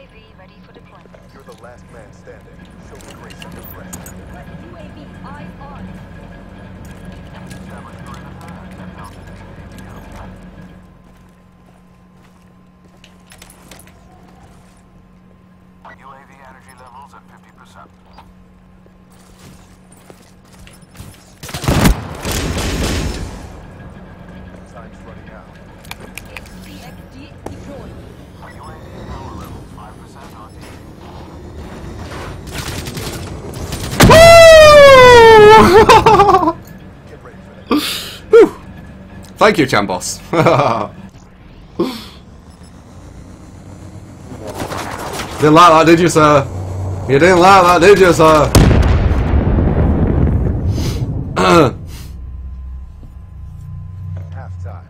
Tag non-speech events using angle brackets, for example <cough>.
UAV ready for deployment. You're the last man standing. Show me grace under pressure. UAV, eye on. UAV energy levels at 50%. <laughs> Thank you, Chambos. <laughs> didn't like that, did you, sir? You didn't like that, did you, sir? <clears throat> <clears throat> Half time.